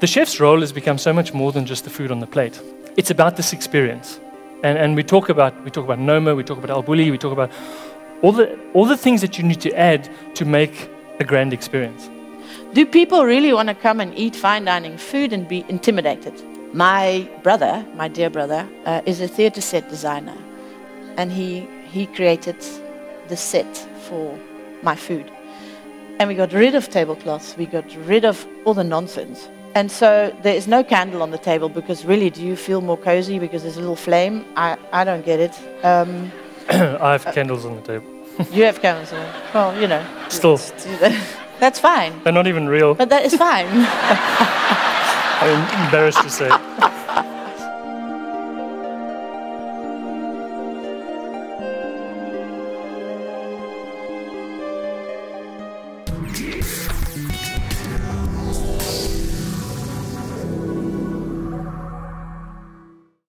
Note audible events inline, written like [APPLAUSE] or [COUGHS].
the chef's role has become so much more than just the food on the plate. It's about this experience. And, and we talk about we talk about Noma, we talk about El Bulli, we talk about all the all the things that you need to add to make a grand experience. Do people really want to come and eat fine dining food and be intimidated? My brother, my dear brother, uh, is a theatre set designer, and he he created the set for my food. And we got rid of tablecloths, we got rid of all the nonsense. And so there is no candle on the table because really, do you feel more cozy because there's a little flame? I, I don't get it. Um, [COUGHS] I have candles on the table. [LAUGHS] you have candles on. Well, you know. Still. [LAUGHS] That's fine. They're not even real. But that is fine. [LAUGHS] I'm embarrassed to say.